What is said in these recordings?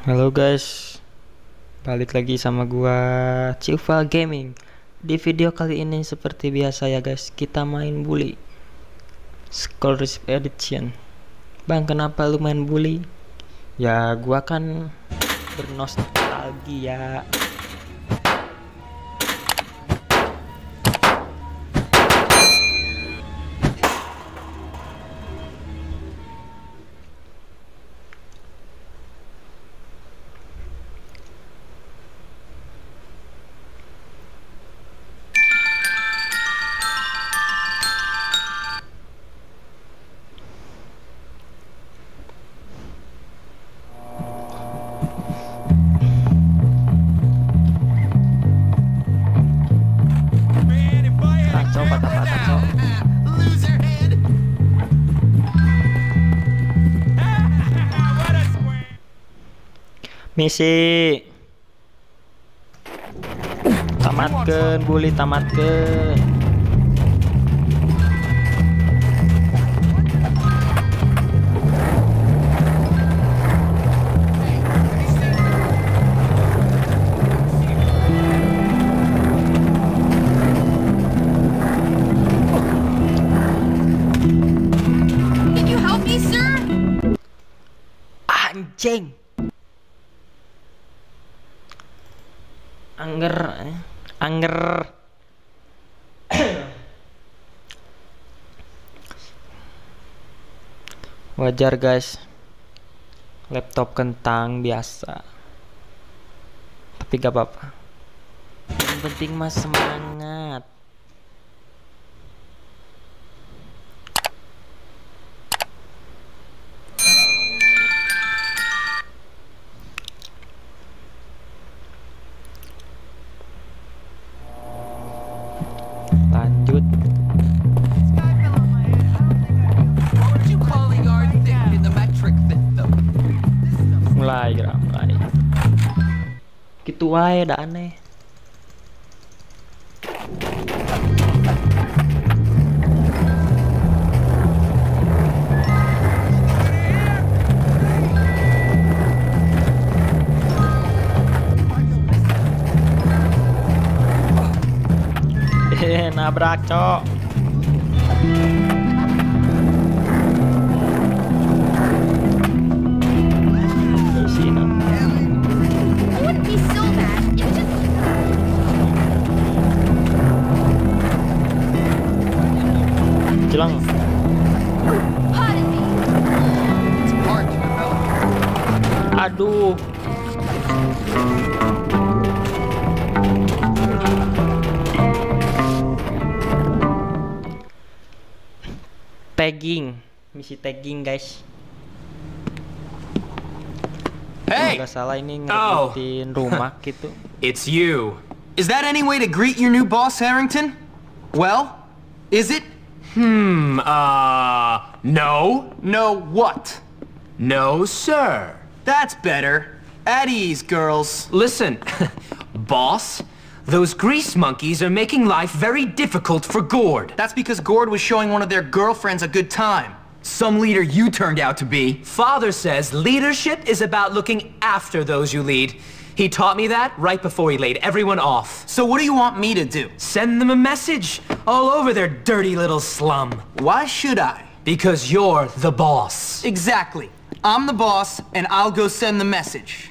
Halo guys, balik lagi sama gua Ciufa Gaming. Di video kali ini seperti biasa ya guys, kita main bully. Scholarship Edition. Bang, kenapa lu main bully? Ya, gua kan bernostalgia. Misi. Tamatkeun bully tamatkeun. Can you help me, sir? Anjing. Anger, eh. anger. Wajar guys. Laptop kentang biasa. Tapi gak apa-apa. Yang penting mas semangat. Gitu wae dah aneh. Eh, nabrak cok Aduh. Tagging, misi tagging guys. Hey, Nggak salah ini Oh. ngerebutin rumah gitu. it's you. Is that any way to greet your new boss, Harrington? Well, is it? Hmm, uh, no. No what? No, sir. That's better. At ease, girls. Listen, boss, those grease monkeys are making life very difficult for Gord. That's because Gord was showing one of their girlfriends a good time. Some leader you turned out to be. Father says leadership is about looking after those you lead. He taught me that right before he laid everyone off. So what do you want me to do? Send them a message all over their dirty little slum. Why should I? Because you're the boss. Exactly. I'm the boss, and I'll go send the message.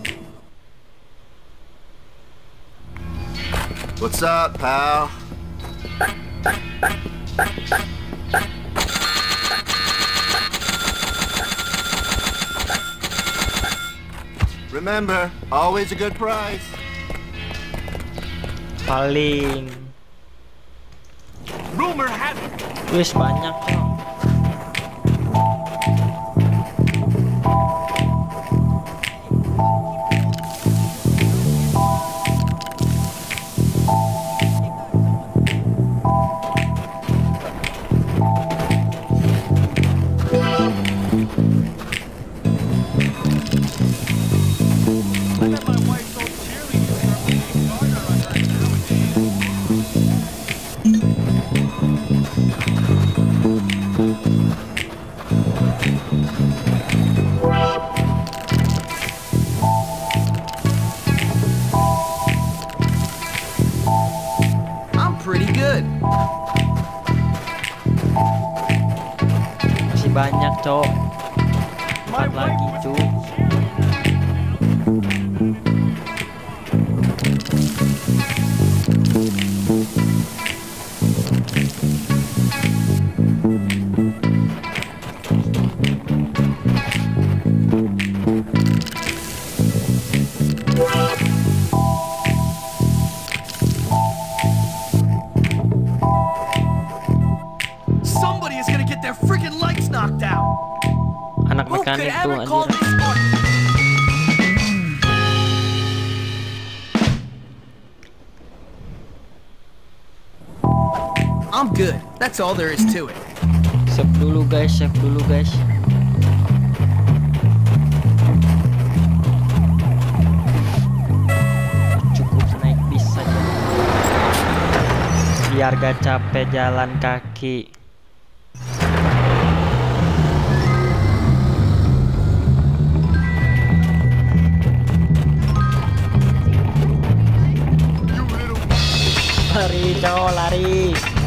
What's up, pal? Remember, always a good price. paling Rumor has it. wis banyak momento ever call anjir? I'm good. That's all there is to it. save dulu guys save dulu guys cukup naik bis saja biar gak capek jalan kaki lari cowok lari